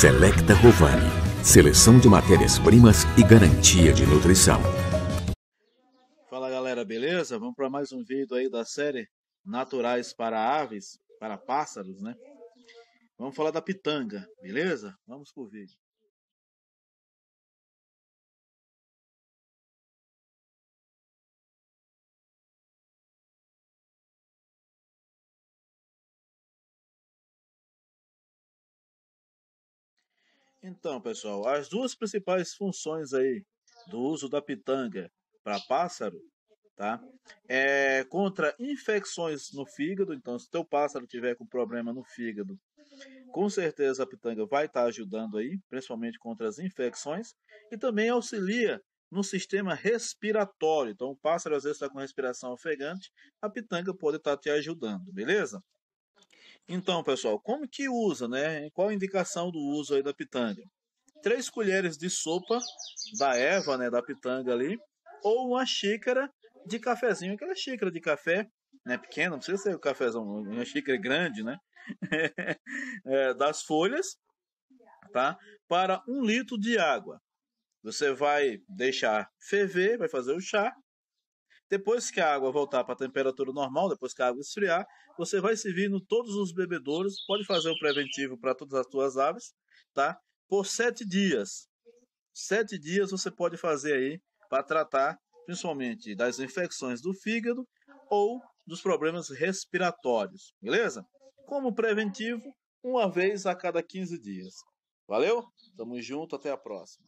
Selecta Rovani. Seleção de matérias-primas e garantia de nutrição. Fala galera, beleza? Vamos para mais um vídeo aí da série Naturais para Aves, para Pássaros, né? Vamos falar da pitanga, beleza? Vamos pro vídeo. Então, pessoal, as duas principais funções aí do uso da pitanga para pássaro, tá? É contra infecções no fígado. Então, se teu pássaro tiver com problema no fígado, com certeza a pitanga vai estar tá ajudando aí, principalmente contra as infecções, e também auxilia no sistema respiratório. Então, o pássaro às vezes está com respiração ofegante, a pitanga pode estar tá te ajudando, beleza? Então, pessoal, como que usa, né? Qual a indicação do uso aí da pitanga? Três colheres de sopa da erva, né, da pitanga ali, ou uma xícara de cafezinho, aquela xícara de café, né, pequena, não precisa ser o um cafezão, uma xícara grande, né, é, das folhas, tá? Para um litro de água. Você vai deixar ferver, vai fazer o chá, depois que a água voltar para a temperatura normal, depois que a água esfriar, você vai servindo todos os bebedouros. Pode fazer o preventivo para todas as suas aves, tá? Por sete dias. Sete dias você pode fazer aí para tratar principalmente das infecções do fígado ou dos problemas respiratórios, beleza? Como preventivo, uma vez a cada 15 dias. Valeu? Tamo junto, até a próxima.